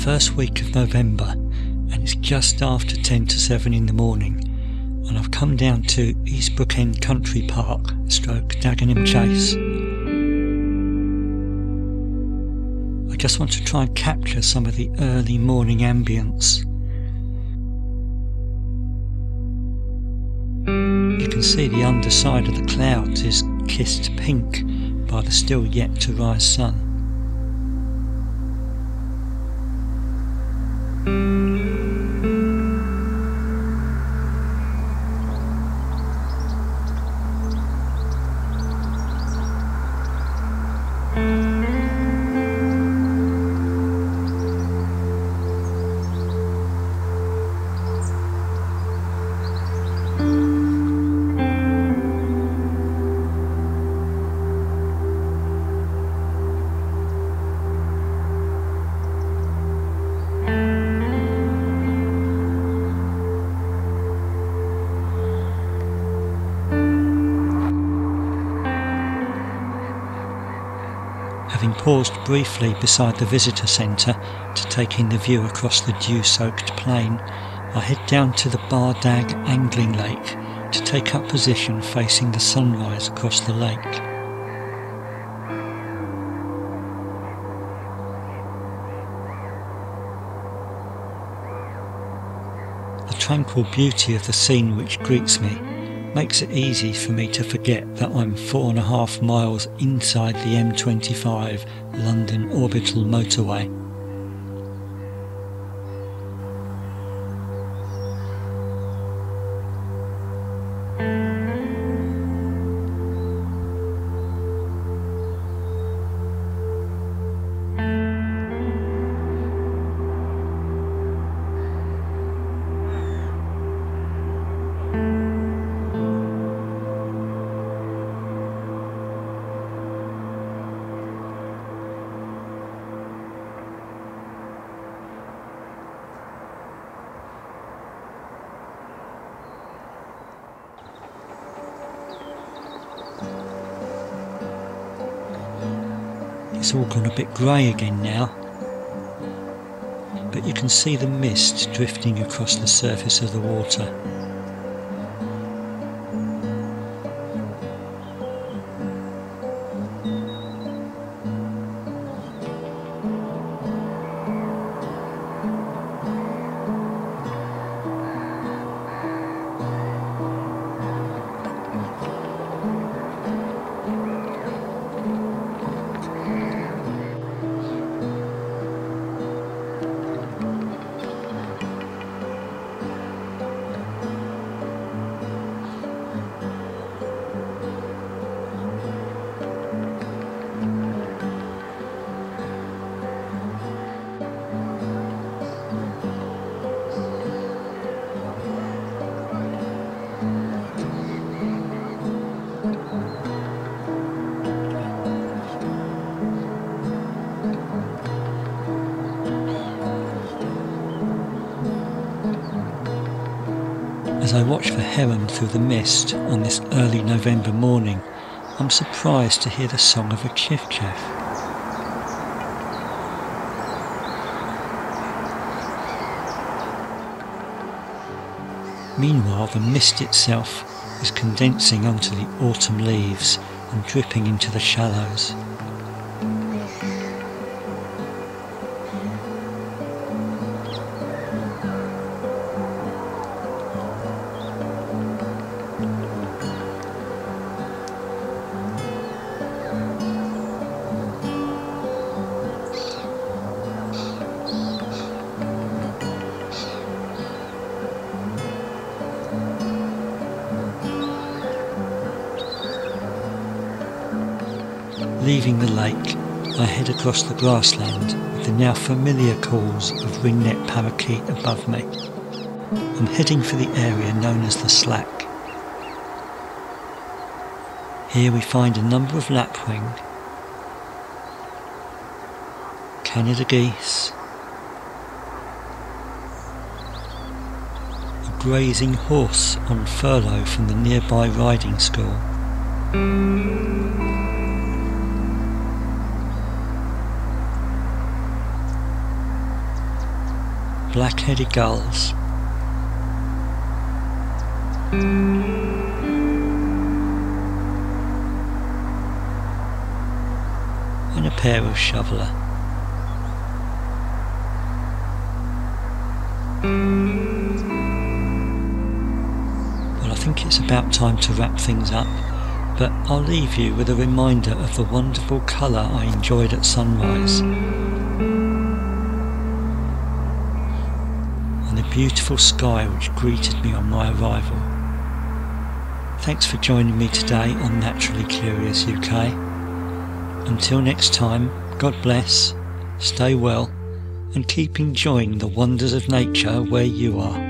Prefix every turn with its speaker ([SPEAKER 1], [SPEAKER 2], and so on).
[SPEAKER 1] first week of November and it's just after 10 to 7 in the morning and I've come down to Eastbrookend Country Park, stroke Dagenham Chase. I just want to try and capture some of the early morning ambience. You can see the underside of the clouds is kissed pink by the still yet to rise sun. Música having paused briefly beside the visitor centre to take in the view across the dew soaked plain, I head down to the Bardag Angling Lake to take up position facing the sunrise across the lake. The tranquil beauty of the scene which greets me makes it easy for me to forget that I'm four and a half miles inside the M25 London Orbital Motorway. It's all gone a bit grey again now, but you can see the mist drifting across the surface of the water. As I watch for heron through the mist on this early November morning, I'm surprised to hear the song of a chiffchaff. Meanwhile, the mist itself is condensing onto the autumn leaves and dripping into the shallows. Leaving the lake, I head across the grassland with the now familiar calls of ring-necked parakeet above me. I'm heading for the area known as the Slack. Here we find a number of lapwing, Canada geese, a grazing horse on furlough from the nearby riding school. Black-headed gulls. And a pair of shoveler. Well, I think it's about time to wrap things up, but I'll leave you with a reminder of the wonderful colour I enjoyed at sunrise. The beautiful sky which greeted me on my arrival. Thanks for joining me today on Naturally Curious UK. Until next time, God bless, stay well and keep enjoying the wonders of nature where you are.